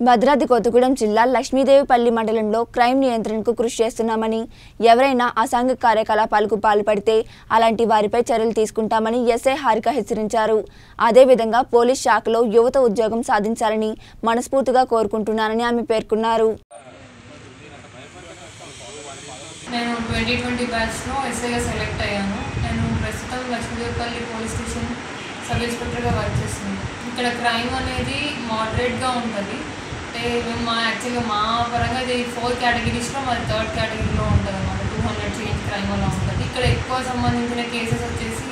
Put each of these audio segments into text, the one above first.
భద్రాద్రి కొత్తగూడెం జిల్లా లక్ష్మీదేవిపల్లి మండలంలో క్రైమ్ నియంత్రణకు కృషి చేస్తున్నామని ఎవరైనా అసాంఘిక కార్యకలాపాలకు పాల్పడితే అలాంటి వారిపై చర్యలు తీసుకుంటామని ఎస్ఐ హారిక హెచ్చరించారు. అదేవిధంగా పోలీస్ శాఖలో యువత ఉద్యోగం సాధించాలని మనస్ఫూర్తిగా కోరుకుంటున్నానని ఆమె పేర్కొన్నారు. నేను ట్వంటీ ట్వంటీ బ్యాచ్లో ఎస్ఐగా సెలెక్ట్ అయ్యాను. నేను ప్రస్తుతం లక్ష్మీదేవిపల్లి పోలీస్ స్టేషన్ సబ్ ఇన్స్పెక్టర్గా వర్క్ చేస్తున్నాను. ఇక్కడ క్రైమ్ అనేది మోడరేట్గా ఉంటుంది. అంటే మేము మా యాక్చువల్గా మా పరంగా ఇది ఫోర్ కేటగిరీస్లో మాది థర్డ్ కేటగిరీలో ఉంటుంది అన్నమాట. టూ హండ్రెడ్ చేంజ్ క్రైమ్ అలా ఉంటుంది. ఇక్కడ ఎక్కువ సంబంధించిన కేసెస్ వచ్చేసి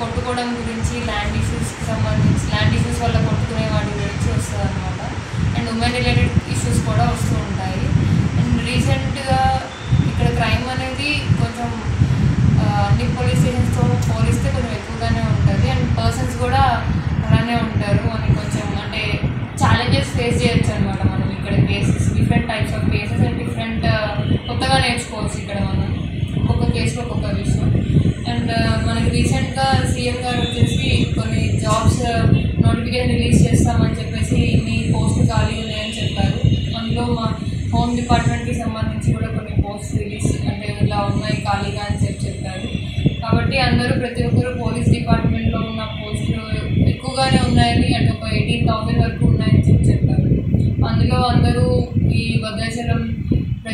కొట్టుకోవడం గురించి ల్యాండ్ ఇష్యూస్కి సంబంధించి ల్యాండ్ ఇష్యూస్ వల్ల కొట్టుకునే వాటి గురించి వస్తుంది అనమాట అండ్ ఉమెన్ రిలేటెడ్ ఇష్యూస్ కూడా వస్తూ ఉంటాయి. అండ్ రీసెంట్గా ఇక్కడ క్రైమ్ అనేది ఫేస్ చేయొచ్చు అనమాట మనం ఇక్కడ cases different types of cases and different కొత్తగా నేర్చుకోవచ్చు ఇక్కడ మనం. ఒక్కొక్క కేసులో ఒక్కొక్క విషయం అండ్ uh, మనకి రీసెంట్గా సీఎం గారు వచ్చేసి కొన్ని జాబ్స్ నోటిఫికేషన్ రిలీజ్ చేస్తామని చెప్పేసి ఇన్ని పోస్టులు ఖాళీ ఉన్నాయని చెప్పారు. అందులో మా హోమ్ డిపార్ట్మెంట్కి సంబంధించి కూడా కొన్ని పోస్ట్ రిలీజ్ అంటే ఇలా ఉన్నాయి ఖాళీగా అని చెప్పి చెప్పారు. కాబట్టి అందరూ ప్రతి ఒక్కరు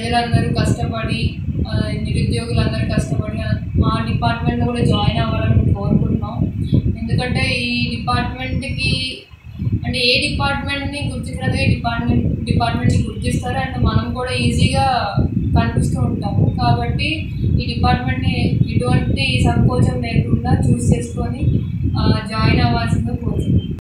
ప్రజలందరూ కష్టపడి నిరుద్యోగులందరూ కష్టపడి ఆ, మా డిపార్ట్మెంట్లో కూడా జాయిన్ అవ్వాలని కోరుకుంటున్నాం. ఎందుకంటే ఈ డిపార్ట్మెంట్కి అంటే ఏ డిపార్ట్మెంట్ని గుర్తించడానికి ఏ డిపార్ట్మెంట్ డిపార్ట్మెంట్ని గుర్తిస్తారు. అండ్ మనం కూడా ఈజీగా కనిపిస్తూ ఉంటాము. కాబట్టి ఈ డిపార్ట్మెంట్ని ఎటువంటి సంకోచం లేకుండా చూస్ చేసుకొని జాయిన్ అవ్వాల్సిందో కోరుతున్నాం